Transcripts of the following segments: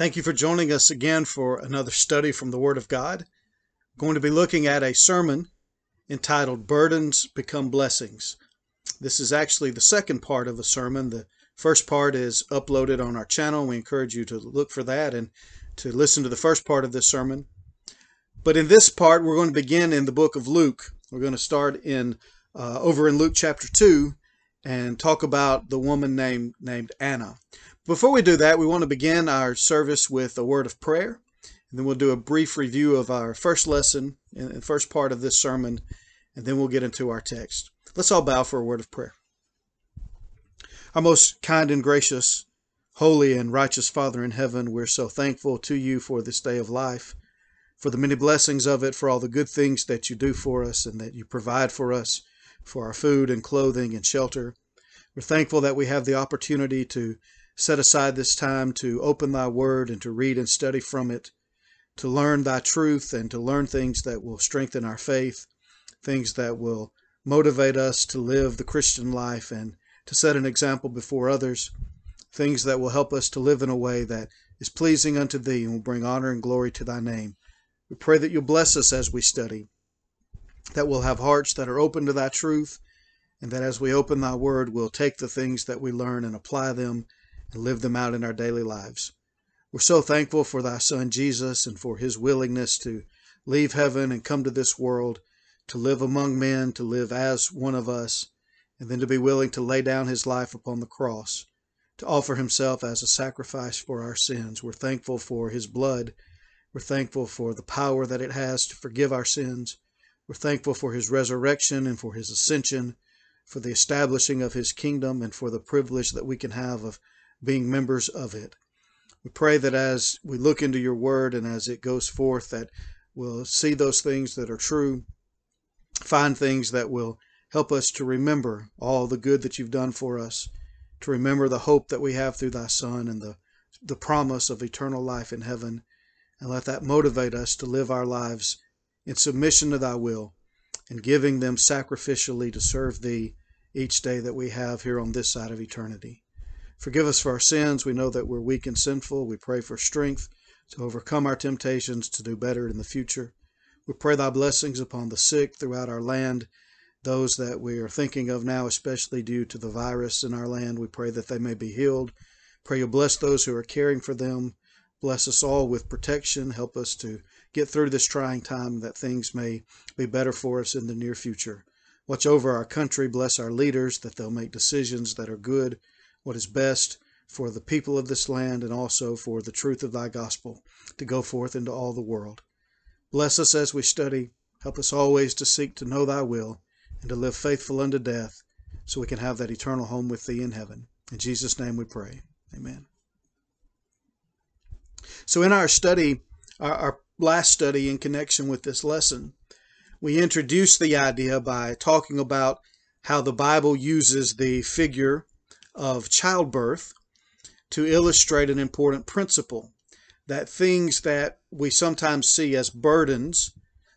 Thank you for joining us again for another study from the Word of God. I'm going to be looking at a sermon entitled Burdens Become Blessings. This is actually the second part of the sermon. The first part is uploaded on our channel. We encourage you to look for that and to listen to the first part of this sermon. But in this part, we're going to begin in the book of Luke. We're going to start in uh, over in Luke chapter 2 and talk about the woman named named Anna. Before we do that, we want to begin our service with a word of prayer. And then we'll do a brief review of our first lesson and the first part of this sermon, and then we'll get into our text. Let's all bow for a word of prayer. Our most kind and gracious, holy and righteous Father in heaven, we're so thankful to you for this day of life, for the many blessings of it, for all the good things that you do for us and that you provide for us, for our food and clothing and shelter. We're thankful that we have the opportunity to set aside this time to open thy word and to read and study from it, to learn thy truth and to learn things that will strengthen our faith, things that will motivate us to live the Christian life and to set an example before others, things that will help us to live in a way that is pleasing unto thee and will bring honor and glory to thy name. We pray that you'll bless us as we study, that we'll have hearts that are open to thy truth, and that as we open thy word, we'll take the things that we learn and apply them and live them out in our daily lives. We're so thankful for thy son Jesus and for his willingness to leave heaven and come to this world, to live among men, to live as one of us, and then to be willing to lay down his life upon the cross, to offer himself as a sacrifice for our sins. We're thankful for his blood. We're thankful for the power that it has to forgive our sins. We're thankful for his resurrection and for his ascension, for the establishing of his kingdom, and for the privilege that we can have of being members of it. We pray that as we look into your word and as it goes forth, that we'll see those things that are true, find things that will help us to remember all the good that you've done for us, to remember the hope that we have through thy Son and the, the promise of eternal life in heaven, and let that motivate us to live our lives in submission to thy will and giving them sacrificially to serve thee each day that we have here on this side of eternity. Forgive us for our sins. We know that we're weak and sinful. We pray for strength to overcome our temptations to do better in the future. We pray thy blessings upon the sick throughout our land, those that we are thinking of now, especially due to the virus in our land. We pray that they may be healed. Pray you bless those who are caring for them. Bless us all with protection. Help us to get through this trying time that things may be better for us in the near future. Watch over our country. Bless our leaders that they'll make decisions that are good what is best for the people of this land and also for the truth of thy gospel to go forth into all the world. Bless us as we study. Help us always to seek to know thy will and to live faithful unto death so we can have that eternal home with thee in heaven. In Jesus' name we pray. Amen. So, in our study, our, our last study in connection with this lesson, we introduced the idea by talking about how the Bible uses the figure of childbirth to illustrate an important principle that things that we sometimes see as burdens,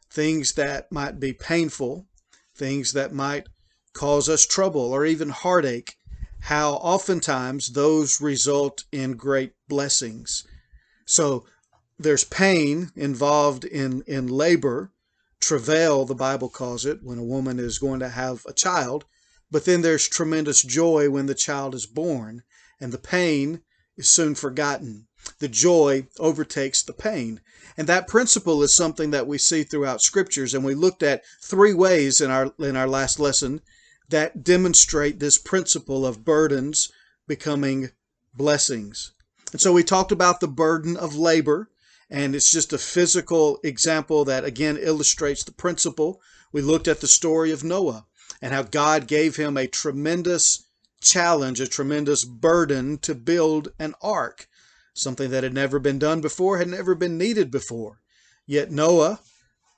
things that might be painful, things that might cause us trouble or even heartache, how oftentimes those result in great blessings. So there's pain involved in, in labor, travail, the Bible calls it, when a woman is going to have a child. But then there's tremendous joy when the child is born, and the pain is soon forgotten. The joy overtakes the pain. And that principle is something that we see throughout scriptures. And we looked at three ways in our in our last lesson that demonstrate this principle of burdens becoming blessings. And so we talked about the burden of labor, and it's just a physical example that again illustrates the principle. We looked at the story of Noah and how God gave him a tremendous challenge, a tremendous burden to build an ark, something that had never been done before, had never been needed before. Yet Noah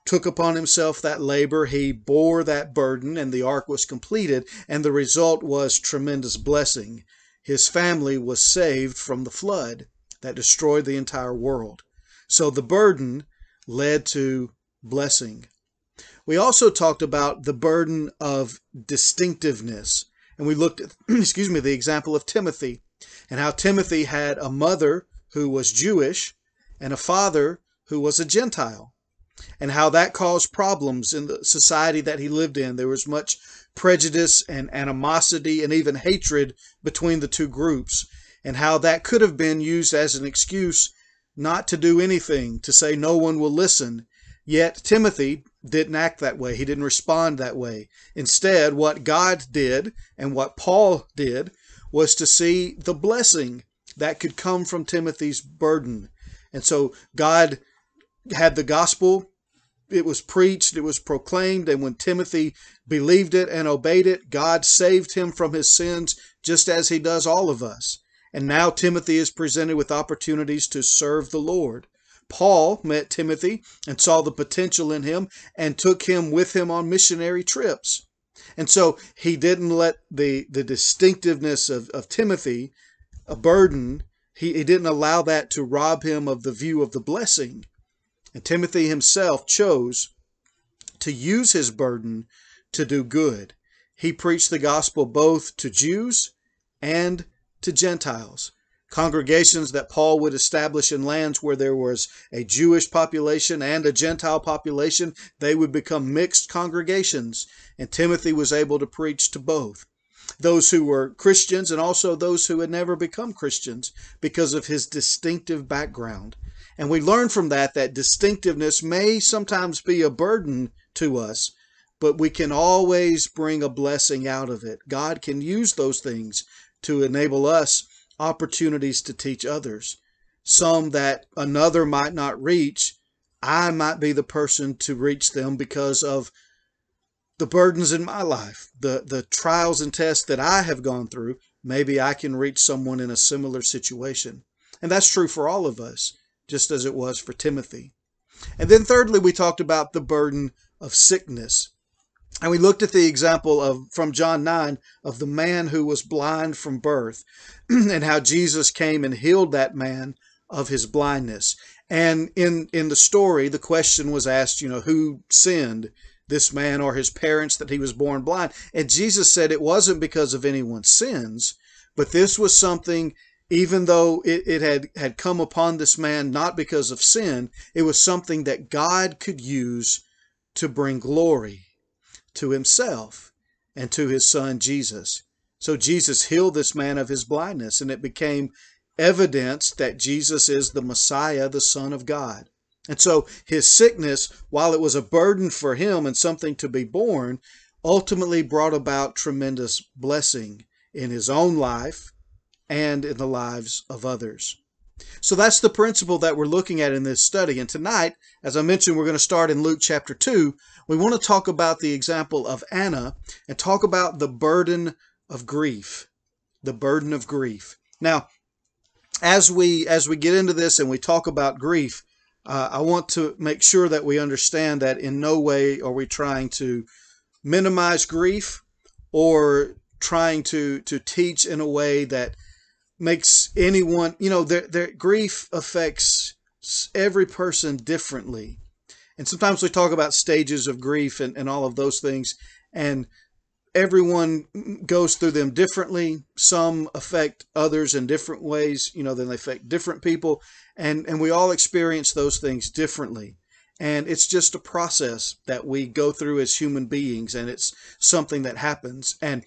took upon himself that labor, he bore that burden, and the ark was completed, and the result was tremendous blessing. His family was saved from the flood that destroyed the entire world. So the burden led to blessing. We also talked about the burden of distinctiveness. And we looked at, excuse me, the example of Timothy and how Timothy had a mother who was Jewish and a father who was a Gentile, and how that caused problems in the society that he lived in. There was much prejudice and animosity and even hatred between the two groups, and how that could have been used as an excuse not to do anything, to say no one will listen. Yet Timothy didn't act that way. He didn't respond that way. Instead, what God did and what Paul did was to see the blessing that could come from Timothy's burden. And so God had the gospel, it was preached, it was proclaimed, and when Timothy believed it and obeyed it, God saved him from his sins just as he does all of us. And now Timothy is presented with opportunities to serve the Lord. Paul met Timothy and saw the potential in him and took him with him on missionary trips. And so he didn't let the, the distinctiveness of, of Timothy, a burden, he, he didn't allow that to rob him of the view of the blessing. And Timothy himself chose to use his burden to do good. He preached the gospel both to Jews and to Gentiles. Congregations that Paul would establish in lands where there was a Jewish population and a Gentile population, they would become mixed congregations, and Timothy was able to preach to both. Those who were Christians and also those who had never become Christians because of his distinctive background. And we learn from that that distinctiveness may sometimes be a burden to us, but we can always bring a blessing out of it. God can use those things to enable us opportunities to teach others. Some that another might not reach, I might be the person to reach them because of the burdens in my life, the, the trials and tests that I have gone through. Maybe I can reach someone in a similar situation. And that's true for all of us, just as it was for Timothy. And then, thirdly, we talked about the burden of sickness. And we looked at the example of from John 9 of the man who was blind from birth and how Jesus came and healed that man of his blindness. And in in the story the question was asked, you know, who sinned, this man or his parents that he was born blind? And Jesus said it wasn't because of anyone's sins, but this was something even though it, it had, had come upon this man not because of sin, it was something that God could use to bring glory to himself and to his son Jesus. So Jesus healed this man of his blindness, and it became evidence that Jesus is the Messiah, the Son of God. And so his sickness, while it was a burden for him and something to be borne, ultimately brought about tremendous blessing in his own life and in the lives of others. So that's the principle that we're looking at in this study. And tonight, as I mentioned, we're going to start in Luke chapter 2. We want to talk about the example of Anna and talk about the burden of grief. The burden of grief. Now, as we as we get into this and we talk about grief, uh, I want to make sure that we understand that in no way are we trying to minimize grief or trying to to teach in a way that makes anyone, you know, their, their grief affects every person differently. And sometimes we talk about stages of grief and, and all of those things, and everyone goes through them differently. Some affect others in different ways, you know, then they affect different people, and, and we all experience those things differently. And it's just a process that we go through as human beings, and it's something that happens. And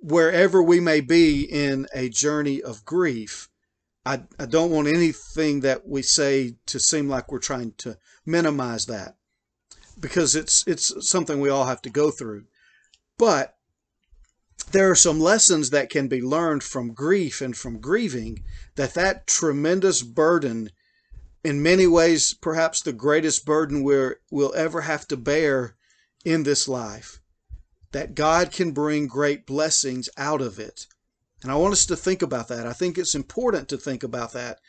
wherever we may be in a journey of grief, I, I don't want anything that we say to seem like we're trying to minimize that because it's it's something we all have to go through. But there are some lessons that can be learned from grief and from grieving that that tremendous burden in many ways perhaps the greatest burden we will ever have to bear in this life that God can bring great blessings out of it. And I want us to think about that. I think it's important to think about that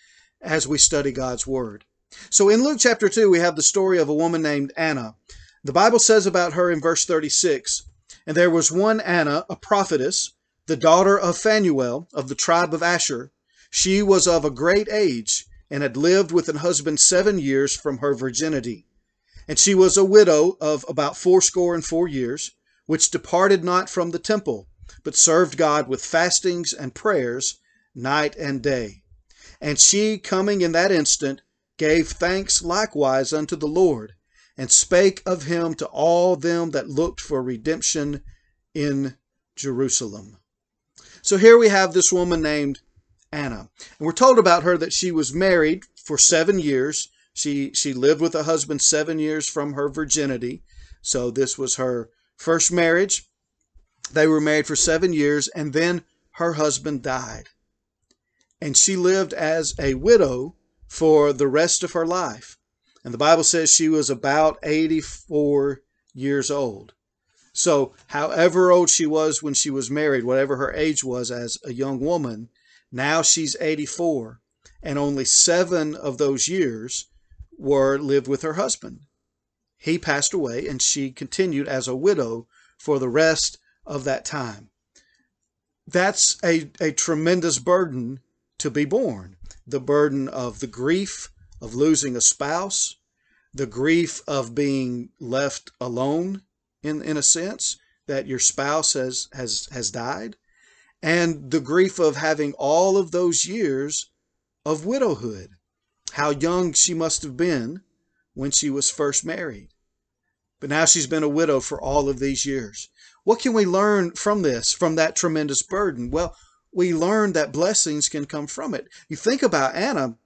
as we study God's Word. So in Luke chapter 2, we have the story of a woman named Anna. The Bible says about her in verse 36 And there was one Anna, a prophetess, the daughter of Phanuel of the tribe of Asher. She was of a great age and had lived with an husband seven years from her virginity. And she was a widow of about fourscore and four years which departed not from the temple, but served God with fastings and prayers night and day. And she, coming in that instant, gave thanks likewise unto the Lord, and spake of him to all them that looked for redemption in Jerusalem. So here we have this woman named Anna. And we're told about her that she was married for seven years. She, she lived with a husband seven years from her virginity. So this was her first marriage. They were married for seven years, and then her husband died. And she lived as a widow for the rest of her life. And the Bible says she was about 84 years old. So, however old she was when she was married, whatever her age was as a young woman, now she's 84. And only seven of those years were lived with her husband. He passed away, and she continued as a widow for the rest of that time. That's a, a tremendous burden to be borne. The burden of the grief of losing a spouse, the grief of being left alone in, in a sense, that your spouse has, has, has died, and the grief of having all of those years of widowhood. How young she must have been when she was first married. But now she's been a widow for all of these years. What can we learn from this, from that tremendous burden? Well, we learn that blessings can come from it. You think about Anna,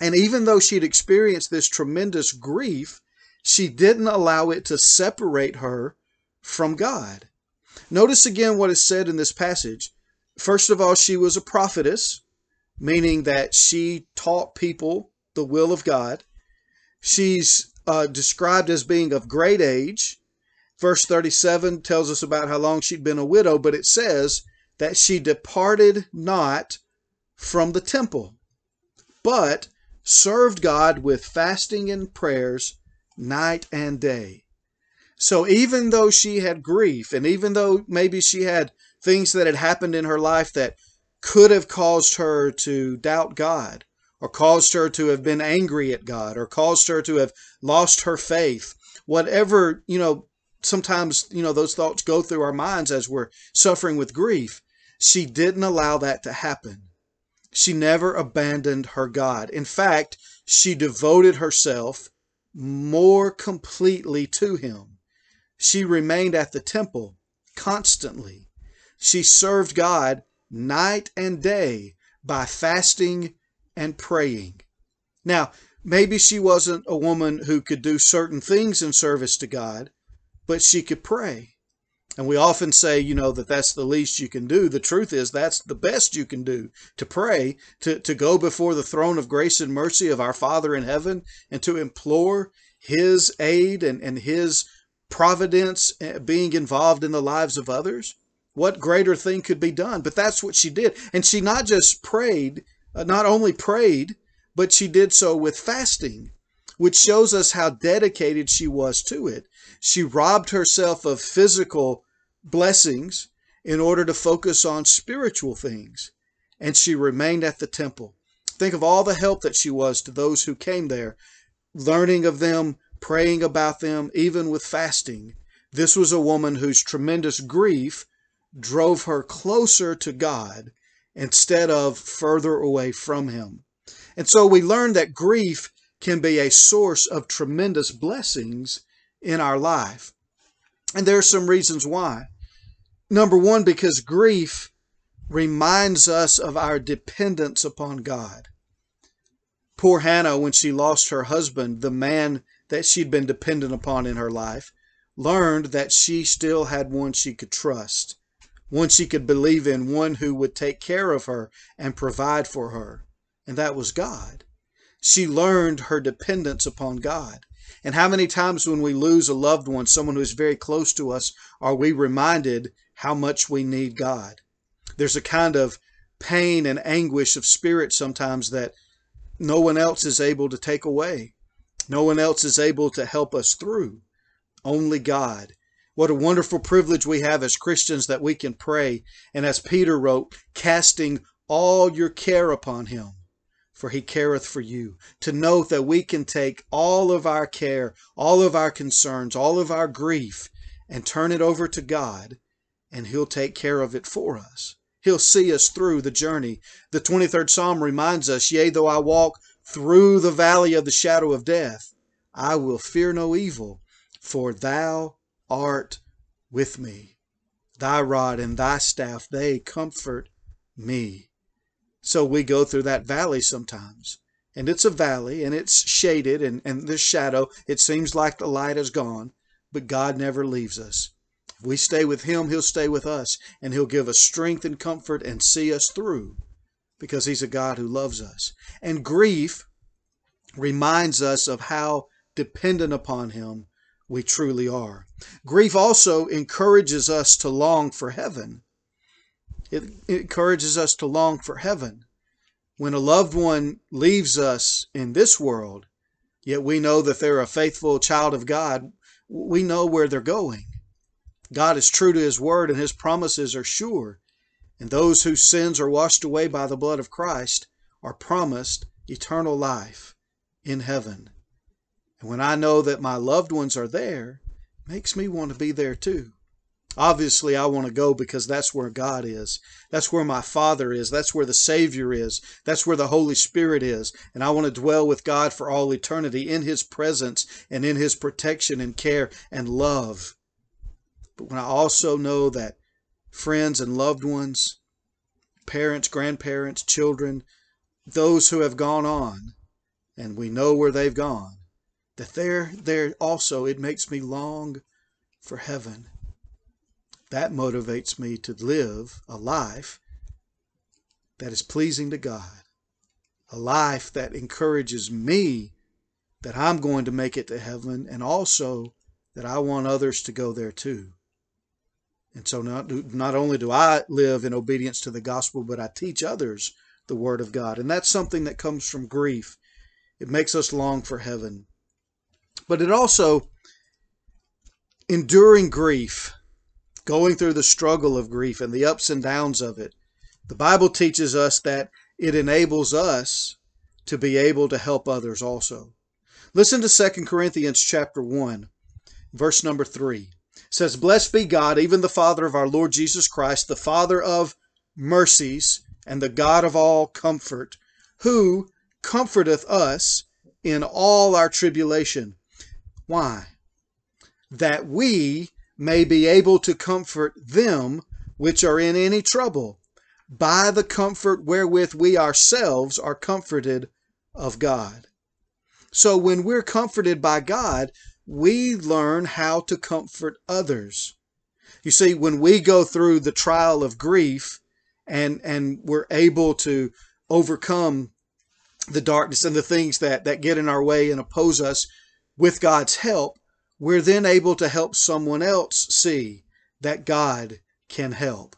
and even though she'd experienced this tremendous grief, she didn't allow it to separate her from God. Notice again what is said in this passage. First of all, she was a prophetess, meaning that she taught people the will of God. She's uh, described as being of great age. Verse 37 tells us about how long she'd been a widow, but it says that she departed not from the temple, but served God with fasting and prayers night and day. So even though she had grief, and even though maybe she had things that had happened in her life that could have caused her to doubt God, or caused her to have been angry at God, or caused her to have lost her faith, whatever, you know, sometimes, you know, those thoughts go through our minds as we're suffering with grief. She didn't allow that to happen. She never abandoned her God. In fact, she devoted herself more completely to him. She remained at the temple constantly. She served God night and day by fasting and praying. Now, maybe she wasn't a woman who could do certain things in service to God, but she could pray. And we often say, you know, that that's the least you can do. The truth is that's the best you can do to pray, to, to go before the throne of grace and mercy of our Father in heaven and to implore his aid and, and his providence eh, being involved in the lives of others. What greater thing could be done? But that's what she did. And she not just prayed, Uh, not only prayed, but she did so with fasting, which shows us how dedicated she was to it. She robbed herself of physical blessings in order to focus on spiritual things. And she remained at the temple. Think of all the help that she was to those who came there, learning of them, praying about them, even with fasting. This was a woman whose tremendous grief drove her closer to God instead of further away from Him. And so we learn that grief can be a source of tremendous blessings in our life. And there are some reasons why. Number one, because grief reminds us of our dependence upon God. Poor Anna, when she lost her husband, the man that she'd been dependent upon in her life, learned that she still had one she could trust, one she could believe in, one who would take care of her and provide for her, and that was God. She learned her dependence upon God. And how many times when we lose a loved one, someone who is very close to us, are we reminded how much we need God? There's a kind of pain and anguish of spirit sometimes that no one else is able to take away. No one else is able to help us through. Only God. What a wonderful privilege we have as Christians that we can pray. And as Peter wrote, casting all your care upon him for he careth for you. To know that we can take all of our care, all of our concerns, all of our grief, and turn it over to God, and he'll take care of it for us. He'll see us through the journey. The 23rd Psalm reminds us, Yea, though I walk through the valley of the shadow of death, I will fear no evil, for thou art with me. Thy rod and thy staff, they comfort me. So we go through that valley sometimes. And it's a valley and it's shaded and, and the shadow, it seems like the light is gone, but God never leaves us. If we stay with Him, He'll stay with us and He'll give us strength and comfort and see us through because He's a God who loves us. And grief reminds us of how dependent upon Him we truly are. Grief also encourages us to long for heaven. It, encourages us to long for heaven. When a loved one leaves us in this world, yet we know that they're a faithful child of God, we know where they're going. God is true to His word and His promises are sure. And those whose sins are washed away by the blood of Christ are promised eternal life in heaven. And when I know that my loved ones are there, it makes me want to be there too. Obviously, I want to go because that's where God is. That's where my Father is. That's where the Savior is. That's where the Holy Spirit is. And I want to dwell with God for all eternity in His presence and in His protection and care and love. But when I also know that friends and loved ones, parents, grandparents, children, those who have gone on, and we know where they've gone, that they're there also, it makes me long for heaven. That motivates me to live a life that is pleasing to God, a life that encourages me that I'm going to make it to heaven and also that I want others to go there too. And so not, not only do I live in obedience to the gospel, but I teach others the word of God. And that's something that comes from grief. It makes us long for heaven. But it also, enduring grief, going through the struggle of grief and the ups and downs of it, the Bible teaches us that it enables us to be able to help others also. Listen to 2 Corinthians chapter 1, verse number 3. It says, Blessed be God, even the Father of our Lord Jesus Christ, the Father of mercies and the God of all comfort, who comforteth us in all our tribulation why? That we may be able to comfort them which are in any trouble by the comfort wherewith we ourselves are comforted of God. So when we're comforted by God, we learn how to comfort others. You see, when we go through the trial of grief and, and we're able to overcome the darkness and the things that, that get in our way and oppose us, with God's help, we're then able to help someone else see that God can help.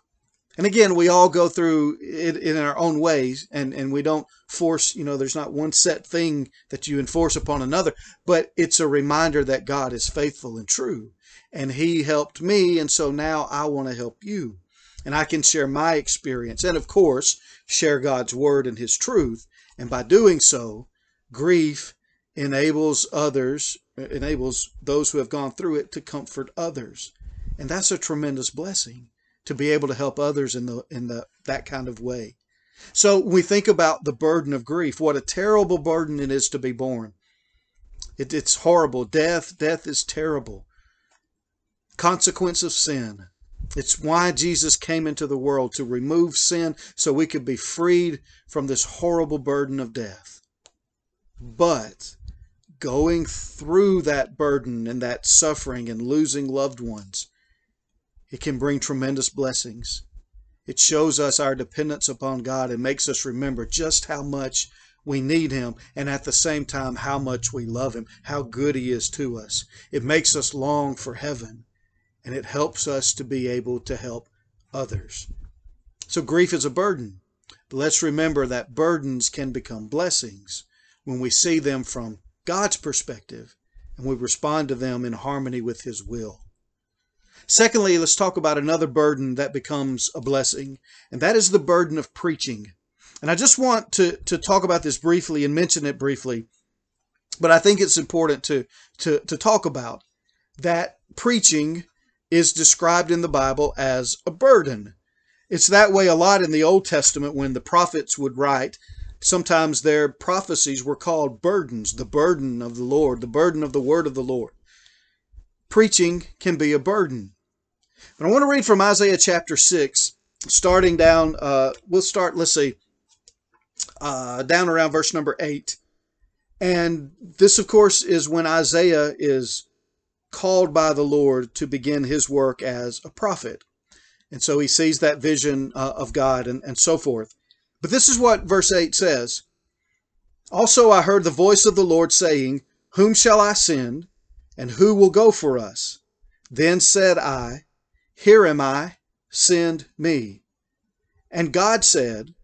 And again, we all go through it in our own ways, and, and we don't force, you know, there's not one set thing that you enforce upon another, but it's a reminder that God is faithful and true. And He helped me, and so now I want to help you. And I can share my experience, and of course, share God's word and His truth. And by doing so, grief enables others, enables those who have gone through it to comfort others. And that's a tremendous blessing to be able to help others in the in the that kind of way. So we think about the burden of grief, what a terrible burden it is to be borne. It, it's horrible. Death, death is terrible. Consequence of sin. It's why Jesus came into the world to remove sin so we could be freed from this horrible burden of death. But going through that burden and that suffering and losing loved ones, it can bring tremendous blessings. It shows us our dependence upon God and makes us remember just how much we need Him and at the same time how much we love Him, how good He is to us. It makes us long for heaven and it helps us to be able to help others. So grief is a burden. But let's remember that burdens can become blessings when we see them from God's perspective, and we respond to them in harmony with His will. Secondly, let's talk about another burden that becomes a blessing, and that is the burden of preaching. And I just want to, to talk about this briefly and mention it briefly, but I think it's important to, to, to talk about that preaching is described in the Bible as a burden. It's that way a lot in the Old Testament when the prophets would write. Sometimes their prophecies were called burdens, the burden of the Lord, the burden of the word of the Lord. Preaching can be a burden. But I want to read from Isaiah chapter 6, starting down, uh, we'll start, let's see, uh, down around verse number 8. And this, of course, is when Isaiah is called by the Lord to begin his work as a prophet. And so he sees that vision uh, of God and, and so forth. But this is what verse 8 says Also I heard the voice of the Lord saying, Whom shall I send? And who will go for us? Then said I, Here am I, send me. And God said,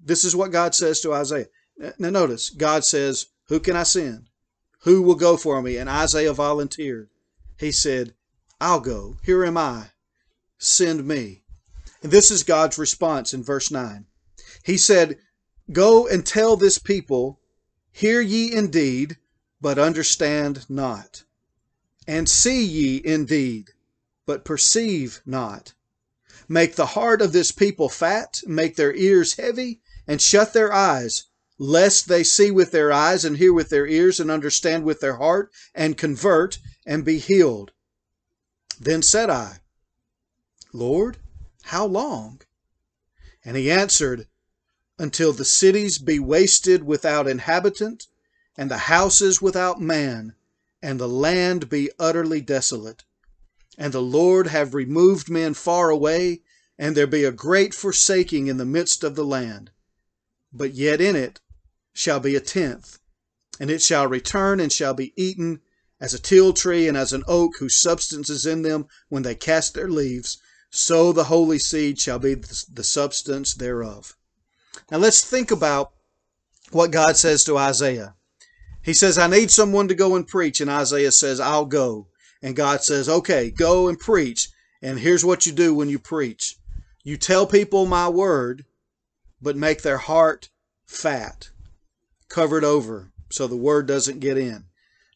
This is what God says to Isaiah. Now notice, God says, Who can I send? Who will go for me? And Isaiah volunteered. He said, I'll go. Here am I. Send me. And this is God's response in verse 9. He said, Go and tell this people, Hear ye indeed, but understand not. And see ye indeed, but perceive not. Make the heart of this people fat, make their ears heavy, and shut their eyes, lest they see with their eyes and hear with their ears and understand with their heart and convert and be healed. Then said I, Lord, how long? And he answered, Until the cities be wasted without inhabitant, and the houses without man, and the land be utterly desolate. And the Lord have removed men far away, and there be a great forsaking in the midst of the land. But yet in it shall be a tenth, and it shall return and shall be eaten as a teil tree and as an oak whose substance is in them when they cast their leaves, so the holy seed shall be the substance thereof. Now let's think about what God says to Isaiah. He says, I need someone to go and preach. And Isaiah says, I'll go. And God says, okay, go and preach. And here's what you do when you preach. You tell people my word, but make their heart fat, covered over, so the word doesn't get in.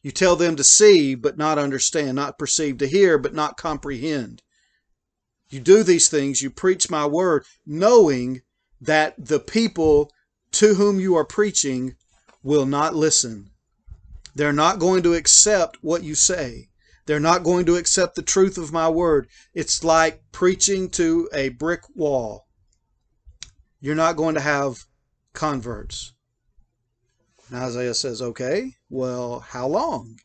You tell them to see, but not understand, not perceive, to hear, but not comprehend. You do these things, you preach my word, knowing that the people to whom you are preaching will not listen. They're not going to accept what you say. They're not going to accept the truth of my word. It's like preaching to a brick wall. You're not going to have converts. And Isaiah says, Okay, well, how long?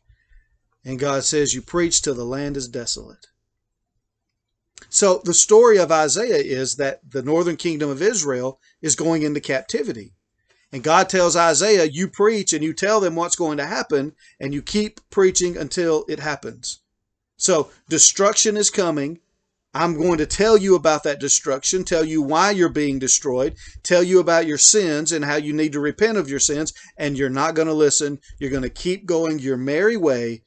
And God says, You preach till the land is desolate. So the story of Isaiah is that the northern kingdom of Israel is going into captivity. And God tells Isaiah, You preach and you tell them what's going to happen, and you keep preaching until it happens. So destruction is coming. I'm going to tell you about that destruction, tell you why you're being destroyed, tell you about your sins and how you need to repent of your sins, and you're not going to listen. You're going to keep going your merry way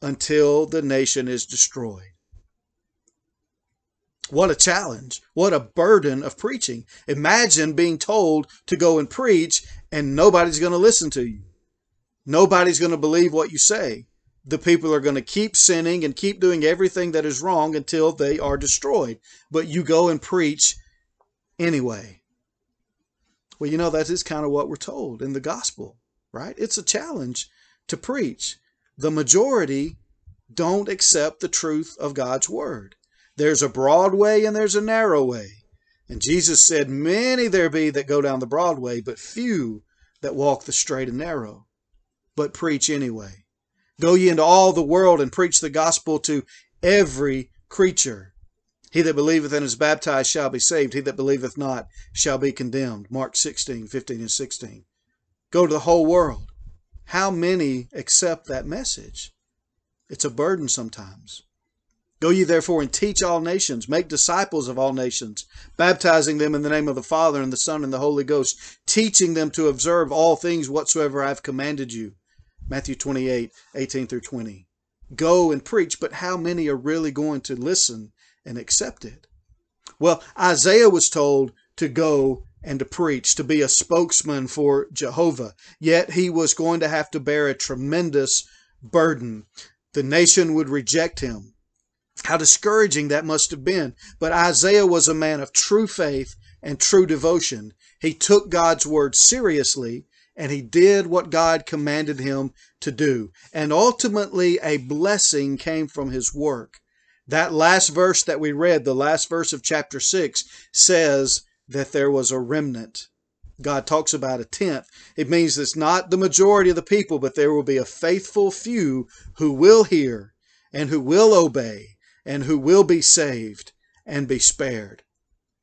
until the nation is destroyed. What a challenge. What a burden of preaching. Imagine being told to go and preach and nobody's going to listen to you. Nobody's going to believe what you say the people are going to keep sinning and keep doing everything that is wrong until they are destroyed. But you go and preach anyway. Well, you know, that is kind of what we're told in the gospel, right? It's a challenge to preach. The majority don't accept the truth of God's word. There's a broad way and there's a narrow way. And Jesus said, Many there be that go down the broad way, but few that walk the straight and narrow. But preach anyway. Go ye into all the world and preach the gospel to every creature. He that believeth and is baptized shall be saved. He that believeth not shall be condemned. Mark 16, 15, and 16. Go to the whole world. How many accept that message? It's a burden sometimes. Go ye therefore and teach all nations, make disciples of all nations, baptizing them in the name of the Father and the Son and the Holy Ghost, teaching them to observe all things whatsoever I have commanded you. Matthew 28, 18 through 20. Go and preach, but how many are really going to listen and accept it? Well, Isaiah was told to go and to preach, to be a spokesman for Jehovah. Yet he was going to have to bear a tremendous burden. The nation would reject him. How discouraging that must have been. But Isaiah was a man of true faith and true devotion. He took God's word seriously and he did what God commanded him to do. And ultimately, a blessing came from his work. That last verse that we read, the last verse of chapter 6, says that there was a remnant. God talks about a tenth. It means it's not the majority of the people, but there will be a faithful few who will hear and who will obey and who will be saved and be spared.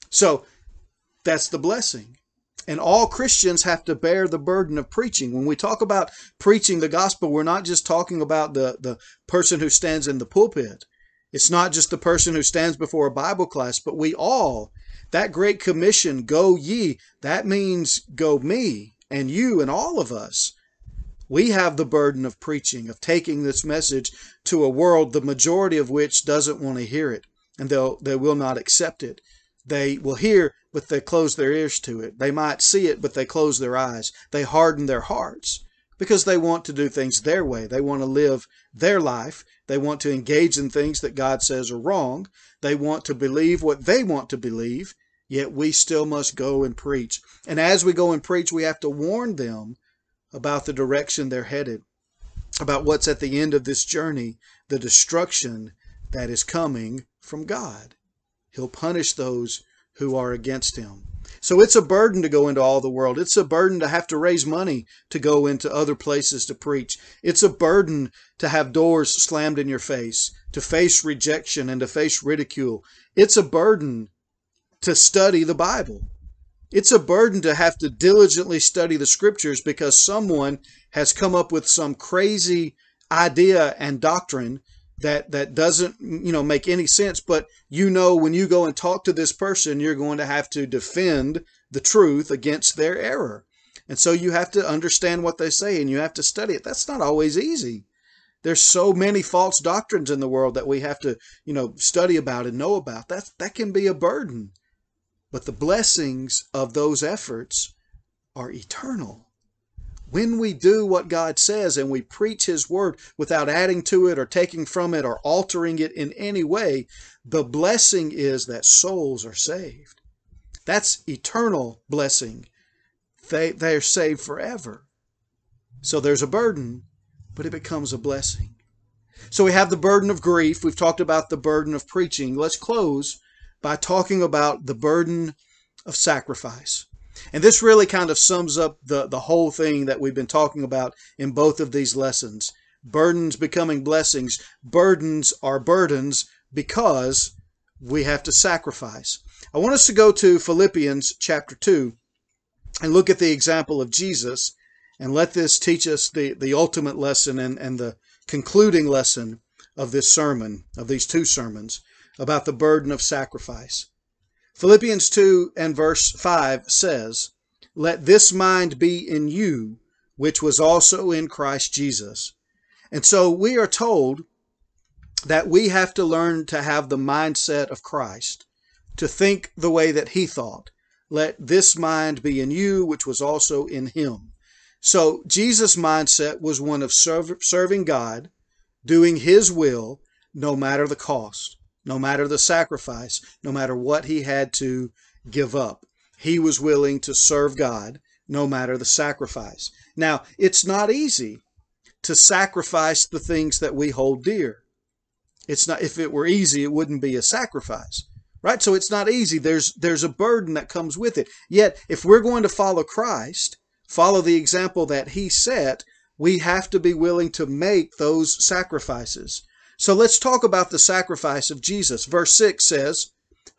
So that's the blessing. And all Christians have to bear the burden of preaching. When we talk about preaching the gospel, we're not just talking about the, the person who stands in the pulpit. It's not just the person who stands before a Bible class, but we all, that great commission, go ye, that means go me and you and all of us. We have the burden of preaching, of taking this message to a world, the majority of which doesn't want to hear it, and they'll, they will not accept it. They will hear, but they close their ears to it. They might see it, but they close their eyes. They harden their hearts because they want to do things their way. They want to live their life. They want to engage in things that God says are wrong. They want to believe what they want to believe, yet we still must go and preach. And as we go and preach, we have to warn them about the direction they're headed, about what's at the end of this journey, the destruction that is coming from God. He'll punish those who are against him. So it's a burden to go into all the world. It's a burden to have to raise money to go into other places to preach. It's a burden to have doors slammed in your face, to face rejection and to face ridicule. It's a burden to study the Bible. It's a burden to have to diligently study the scriptures because someone has come up with some crazy idea and doctrine that that doesn't you know make any sense. But you know when you go and talk to this person you're going to have to defend the truth against their error. And so you have to understand what they say and you have to study it. That's not always easy. There's so many false doctrines in the world that we have to you know study about and know about. That that can be a burden but the blessings of those efforts are eternal when we do what God says and we preach His word without adding to it or taking from it or altering it in any way, the blessing is that souls are saved. That's eternal blessing. They, they're saved forever. So there's a burden, but it becomes a blessing. So we have the burden of grief. We've talked about the burden of preaching. Let's close by talking about the burden of sacrifice. And this really kind of sums up the, the whole thing that we've been talking about in both of these lessons. Burdens becoming blessings. Burdens are burdens because we have to sacrifice. I want us to go to Philippians chapter 2 and look at the example of Jesus and let this teach us the, the ultimate lesson and, and the concluding lesson of this sermon, of these two sermons, about the burden of sacrifice. Philippians 2 and verse 5 says, Let this mind be in you, which was also in Christ Jesus. And so we are told that we have to learn to have the mindset of Christ, to think the way that he thought. Let this mind be in you, which was also in him. So Jesus' mindset was one of serving God, doing his will, no matter the cost no matter the sacrifice, no matter what he had to give up. He was willing to serve God no matter the sacrifice. Now, it's not easy to sacrifice the things that we hold dear. It's not if it were easy, it wouldn't be a sacrifice. Right? So it's not easy. There's there's a burden that comes with it. Yet, if we're going to follow Christ, follow the example that he set, we have to be willing to make those sacrifices. So let's talk about the sacrifice of Jesus. Verse 6 says,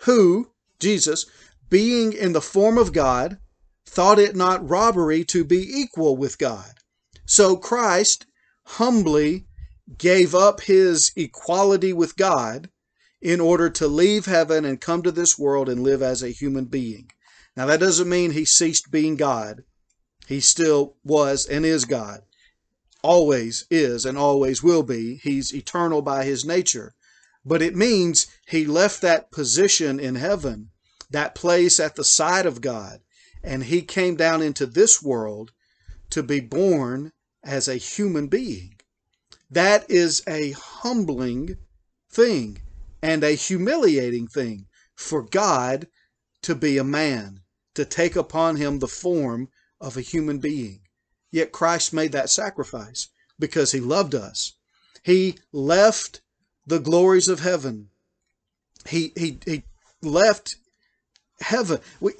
Who, Jesus, being in the form of God, thought it not robbery to be equal with God. So Christ humbly gave up his equality with God in order to leave heaven and come to this world and live as a human being. Now, that doesn't mean he ceased being God. He still was and is God always is and always will be. He's eternal by his nature. But it means he left that position in heaven, that place at the side of God, and he came down into this world to be born as a human being. That is a humbling thing. and a humiliating thing for God to be a man, to take upon him the form of a human being. Yet Christ made that sacrifice because he loved us. He left the glories of heaven. He, he, he left heaven. We,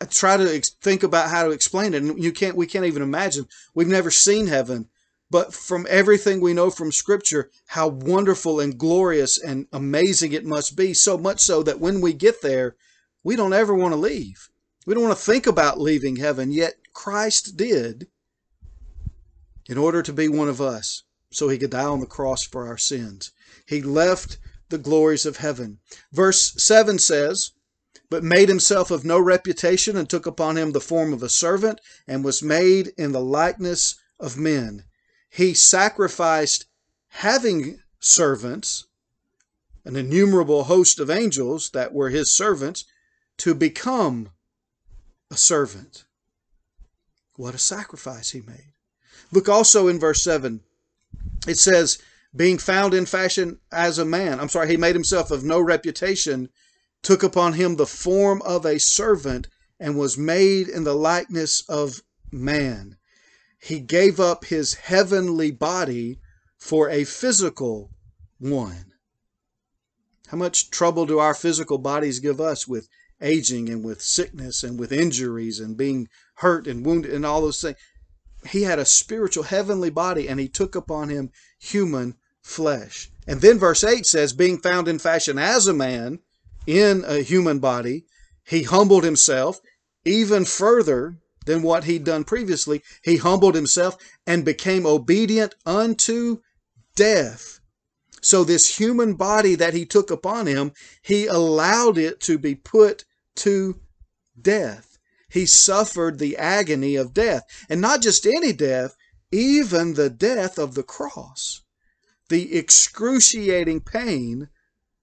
I try to think about how to explain it, and you can't. We can't even imagine. We've never seen heaven, but from everything we know from Scripture, how wonderful and glorious and amazing it must be. So much so that when we get there, we don't ever want to leave. We don't want to think about leaving heaven. Yet Christ did, in order to be one of us, so He could die on the cross for our sins. He left the glories of heaven. Verse seven says but made himself of no reputation, and took upon him the form of a servant, and was made in the likeness of men. He sacrificed having servants, an innumerable host of angels that were his servants, to become a servant. What a sacrifice he made. Look also in verse 7. It says, being found in fashion as a man. I'm sorry, he made himself of no reputation took upon him the form of a servant, and was made in the likeness of man. He gave up his heavenly body for a physical one. How much trouble do our physical bodies give us with aging and with sickness and with injuries and being hurt and wounded and all those things? He had a spiritual heavenly body and he took upon him human flesh. And then verse 8 says, being found in fashion as a man, in a human body. He humbled himself even further than what he'd done previously. He humbled himself and became obedient unto death. So, this human body that he took upon him, he allowed it to be put to death. He suffered the agony of death. And not just any death, even the death of the cross. The excruciating pain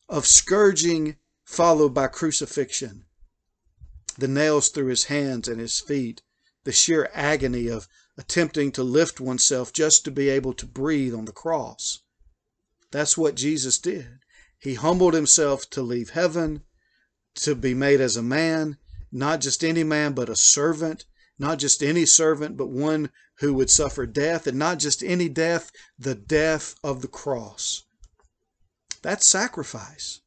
of scourging followed by crucifixion, the nails through his hands and his feet, the sheer agony of attempting to lift oneself just to be able to breathe on the cross. That's what Jesus did. He humbled himself to leave heaven, to be made as a man, not just any man, but a servant, not just any servant, but one who would suffer death, and not just any death, the death of the cross. That's sacrifice.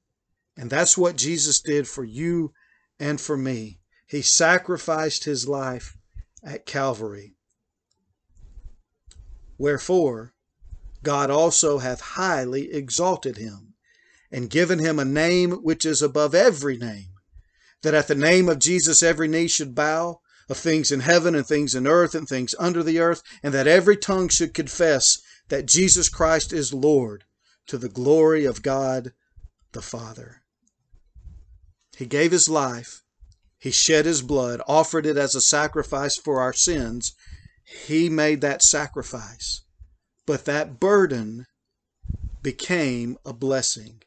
And that's what Jesus did for you and for me. He sacrificed his life at Calvary. Wherefore, God also hath highly exalted him, and given him a name which is above every name, that at the name of Jesus every knee should bow, of things in heaven and things in earth and things under the earth, and that every tongue should confess that Jesus Christ is Lord, to the glory of God the Father. He gave his life. He shed his blood, offered it as a sacrifice for our sins. He made that sacrifice. But that burden became a blessing.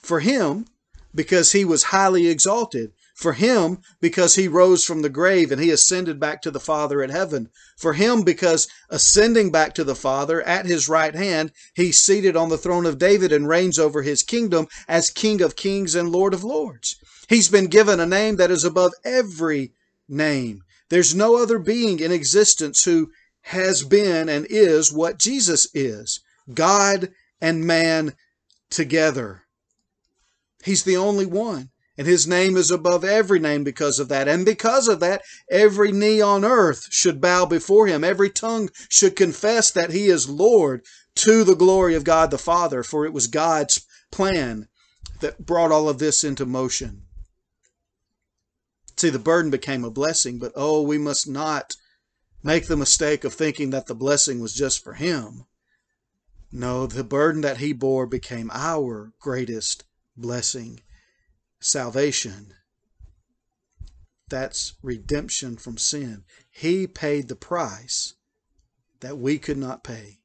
For him, because he was highly exalted, for him, because he rose from the grave and he ascended back to the Father in heaven. For him, because ascending back to the Father at his right hand, he's seated on the throne of David and reigns over his kingdom as King of kings and Lord of lords. He's been given a name that is above every name. There's no other being in existence who has been and is what Jesus is God and man together. He's the only one. And his name is above every name because of that. And because of that, every knee on earth should bow before him. Every tongue should confess that he is Lord to the glory of God the Father, for it was God's plan that brought all of this into motion. See, the burden became a blessing, but oh, we must not make the mistake of thinking that the blessing was just for him. No, the burden that he bore became our greatest blessing salvation. That's redemption from sin. He paid the price that we could not pay.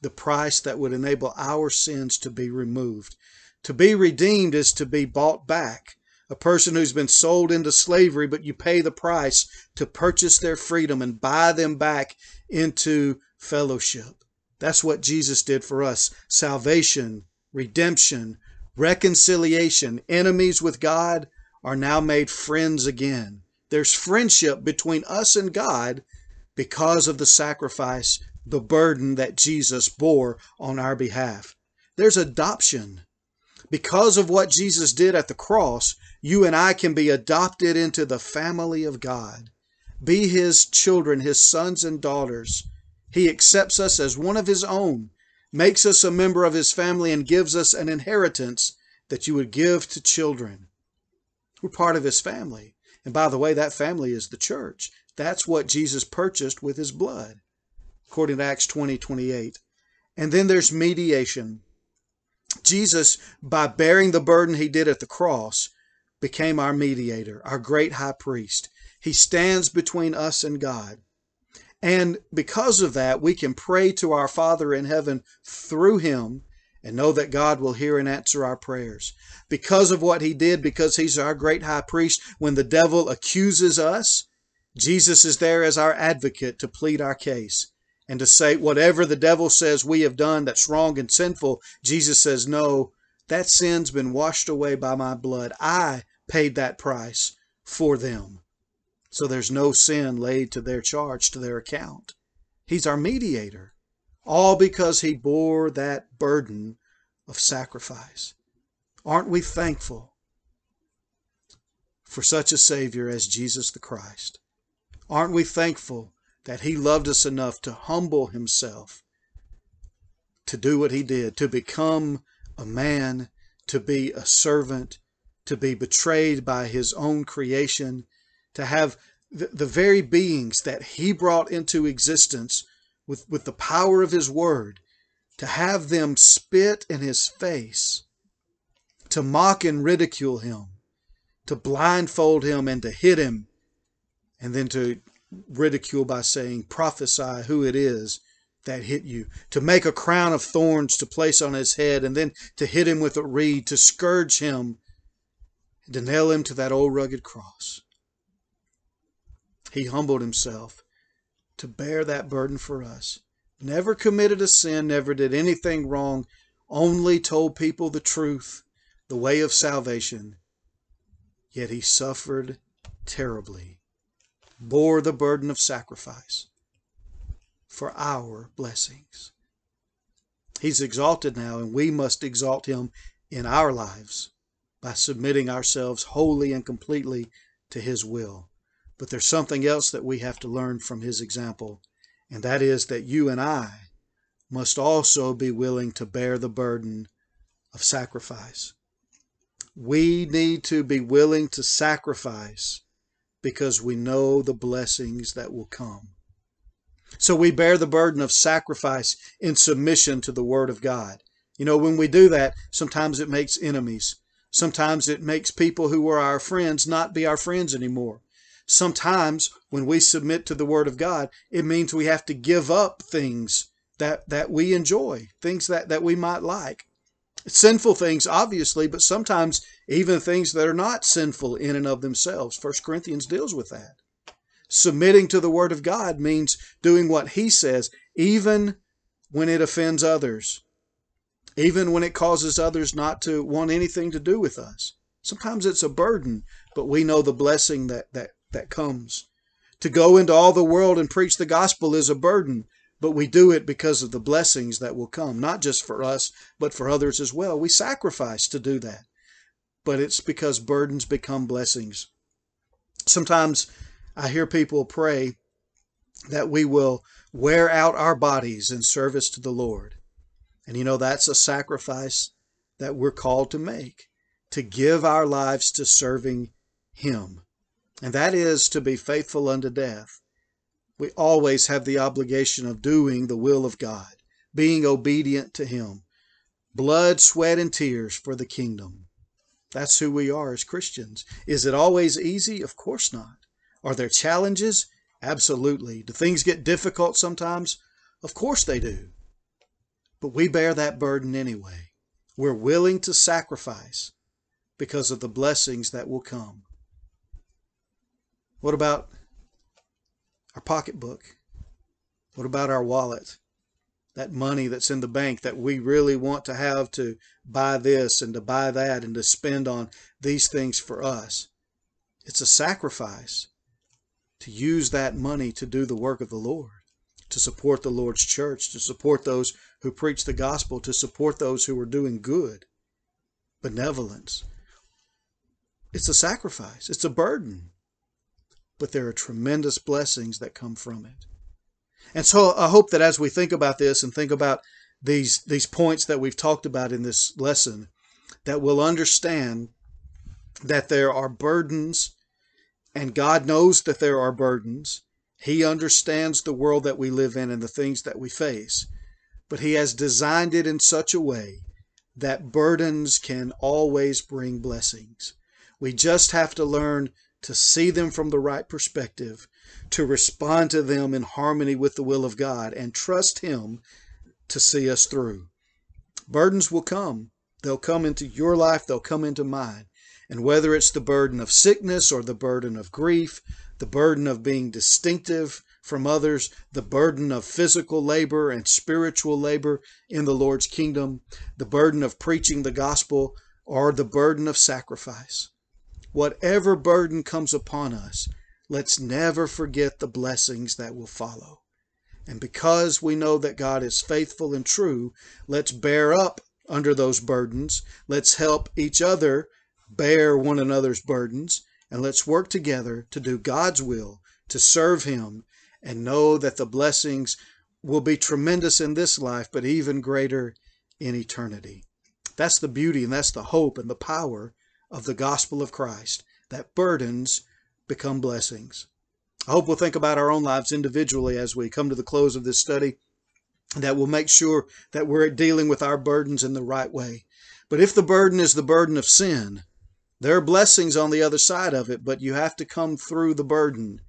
The price that would enable our sins to be removed. To be redeemed is to be bought back. A person who's been sold into slavery, but you pay the price to purchase their freedom and buy them back into fellowship. That's what Jesus did for us. Salvation redemption, reconciliation. Enemies with God are now made friends again. There's friendship between us and God because of the sacrifice, the burden that Jesus bore on our behalf. There's adoption. Because of what Jesus did at the cross, you and I can be adopted into the family of God, be His children, His sons and daughters. He accepts us as one of His own, makes us a member of His family, and gives us an inheritance that you would give to children. We're part of His family. And by the way, that family is the church. That's what Jesus purchased with His blood, according to Acts 20 28. And then there's mediation. Jesus, by bearing the burden he did at the cross, became our mediator, our great high priest. He stands between us and God. And because of that, we can pray to our Father in heaven through him and know that God will hear and answer our prayers. Because of what he did, because he's our great high priest, when the devil accuses us, Jesus is there as our advocate to plead our case and to say whatever the devil says we have done that's wrong and sinful, Jesus says, no, that sin's been washed away by my blood. I paid that price for them. So there's no sin laid to their charge, to their account. He's our mediator, all because he bore that burden of sacrifice. Aren't we thankful for such a Savior as Jesus the Christ? Aren't we thankful that he loved us enough to humble himself to do what he did, to become a man, to be a servant, to be betrayed by his own creation, to have the, the very beings that he brought into existence with, with the power of his word, to have them spit in his face, to mock and ridicule him, to blindfold him and to hit him, and then to ridicule by saying, prophesy who it is that hit you, to make a crown of thorns to place on his head, and then to hit him with a reed, to scourge him, and to nail him to that old rugged cross. He humbled himself to bear that burden for us. Never committed a sin, never did anything wrong, only told people the truth, the way of salvation. Yet he suffered terribly bore the burden of sacrifice for our blessings. He's exalted now, and we must exalt him in our lives by submitting ourselves wholly and completely to his will. But there's something else that we have to learn from his example, and that is that you and I must also be willing to bear the burden of sacrifice. We need to be willing to sacrifice because we know the blessings that will come. So we bear the burden of sacrifice in submission to the Word of God. You know, when we do that, sometimes it makes enemies. Sometimes it makes people who were our friends not be our friends anymore. Sometimes when we submit to the Word of God, it means we have to give up things that, that we enjoy, things that, that we might like sinful things, obviously, but sometimes even things that are not sinful in and of themselves. First Corinthians deals with that. Submitting to the Word of God means doing what He says, even when it offends others, even when it causes others not to want anything to do with us. Sometimes it's a burden, but we know the blessing that, that, that comes. To go into all the world and preach the gospel is a burden, but we do it because of the blessings that will come, not just for us, but for others as well. We sacrifice to do that, but it's because burdens become blessings. Sometimes I hear people pray that we will wear out our bodies in service to the Lord. And you know, that's a sacrifice that we're called to make, to give our lives to serving Him. And that is to be faithful unto death we always have the obligation of doing the will of God, being obedient to Him. Blood, sweat, and tears for the kingdom. That's who we are as Christians. Is it always easy? Of course not. Are there challenges? Absolutely. Do things get difficult sometimes? Of course they do. But we bear that burden anyway. We're willing to sacrifice because of the blessings that will come. What about our pocketbook? What about our wallet? that money that's in the bank that we really want to have to buy this and to buy that and to spend on these things for us. It's a sacrifice to use that money to do the work of the Lord, to support the Lord's church, to support those who preach the gospel, to support those who are doing good, benevolence. It's a sacrifice, it's a burden, but there are tremendous blessings that come from it. And so I hope that as we think about this and think about these these points that we've talked about in this lesson, that we'll understand that there are burdens and God knows that there are burdens. He understands the world that we live in and the things that we face. But He has designed it in such a way that burdens can always bring blessings. We just have to learn to see them from the right perspective, to respond to them in harmony with the will of God, and trust Him to see us through. Burdens will come. They'll come into your life, they'll come into mine. And whether it's the burden of sickness or the burden of grief, the burden of being distinctive from others, the burden of physical labor and spiritual labor in the Lord's kingdom, the burden of preaching the gospel, or the burden of sacrifice. Whatever burden comes upon us, let's never forget the blessings that will follow. And because we know that God is faithful and true, let's bear up under those burdens. Let's help each other bear one another's burdens, and let's work together to do God's will, to serve Him, and know that the blessings will be tremendous in this life, but even greater in eternity. That's the beauty and that's the hope and the power of the gospel of Christ, that burdens become blessings. I hope we'll think about our own lives individually as we come to the close of this study, that we'll make sure that we're dealing with our burdens in the right way. But if the burden is the burden of sin, there are blessings on the other side of it, but you have to come through the burden.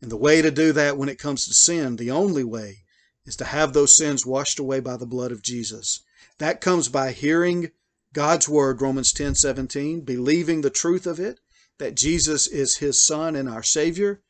And the way to do that when it comes to sin, the only way, is to have those sins washed away by the blood of Jesus. That comes by hearing God's word, Romans 10 17, believing the truth of it, that Jesus is his Son and our Savior.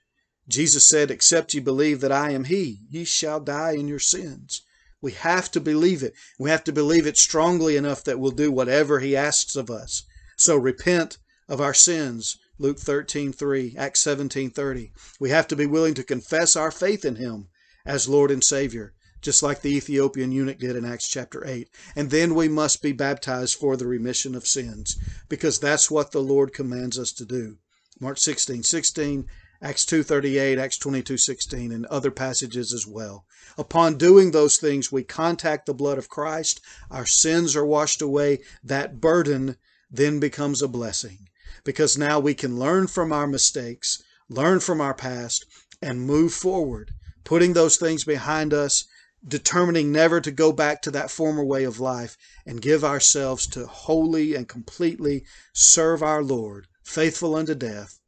Jesus said, Except ye believe that I am He, ye shall die in your sins. We have to believe it. We have to believe it strongly enough that we'll do whatever He asks of us. So repent of our sins. Luke 13:3, Acts 17:30. We have to be willing to confess our faith in him as Lord and Savior, just like the Ethiopian eunuch did in Acts chapter 8. And then we must be baptized for the remission of sins, because that's what the Lord commands us to do. Mark 16, 16, Acts 2:38, Acts 22:16 and other passages as well. Upon doing those things we contact the blood of Christ, our sins are washed away, that burden then becomes a blessing because now we can learn from our mistakes, learn from our past, and move forward, putting those things behind us, determining never to go back to that former way of life, and give ourselves to wholly and completely serve our Lord, faithful unto death,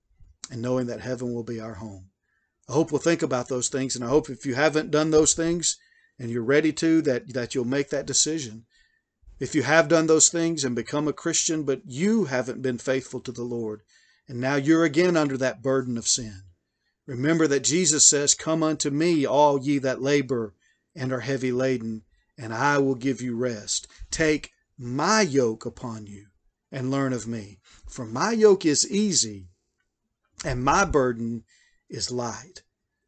and knowing that heaven will be our home. I hope we'll think about those things, and I hope if you haven't done those things and you're ready to, that, that you'll make that decision if you have done those things and become a Christian, but you haven't been faithful to the Lord, and now you're again under that burden of sin, remember that Jesus says, Come unto me, all ye that labor and are heavy laden, and I will give you rest. Take my yoke upon you and learn of me. For my yoke is easy and my burden is light.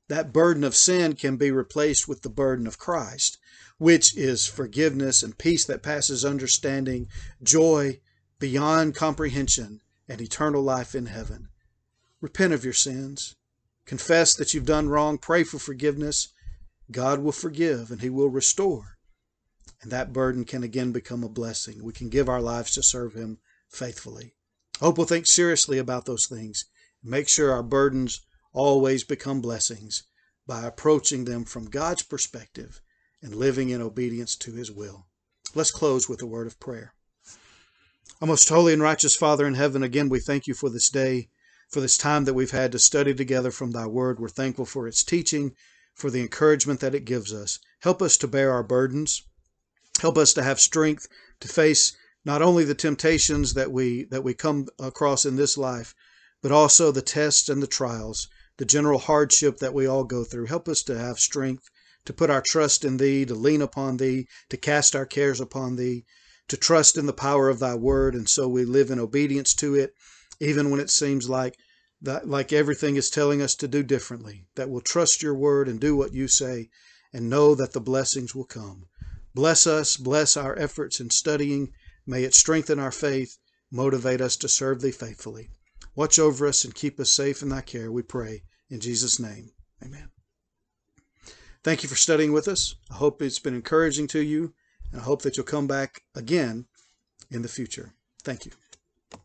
That burden of sin can be replaced with the burden of Christ which is forgiveness and peace that passes understanding, joy beyond comprehension, and eternal life in heaven. Repent of your sins. Confess that you've done wrong. Pray for forgiveness. God will forgive and He will restore. And that burden can again become a blessing. We can give our lives to serve Him faithfully. I hope we'll think seriously about those things. Make sure our burdens always become blessings by approaching them from God's perspective and living in obedience to his will. Let's close with a word of prayer. Our most holy and righteous Father in heaven, again, we thank you for this day, for this time that we've had to study together from thy word. We're thankful for its teaching, for the encouragement that it gives us. Help us to bear our burdens. Help us to have strength to face not only the temptations that we that we come across in this life, but also the tests and the trials, the general hardship that we all go through. Help us to have strength to put our trust in Thee, to lean upon Thee, to cast our cares upon Thee, to trust in the power of Thy Word, and so we live in obedience to it, even when it seems like that, like everything is telling us to do differently. That we'll trust Your Word and do what You say, and know that the blessings will come. Bless us, bless our efforts in studying. May it strengthen our faith, motivate us to serve Thee faithfully. Watch over us and keep us safe in Thy care, we pray. In Jesus' name, amen. Thank you for studying with us. I hope it's been encouraging to you, and I hope that you'll come back again in the future. Thank you.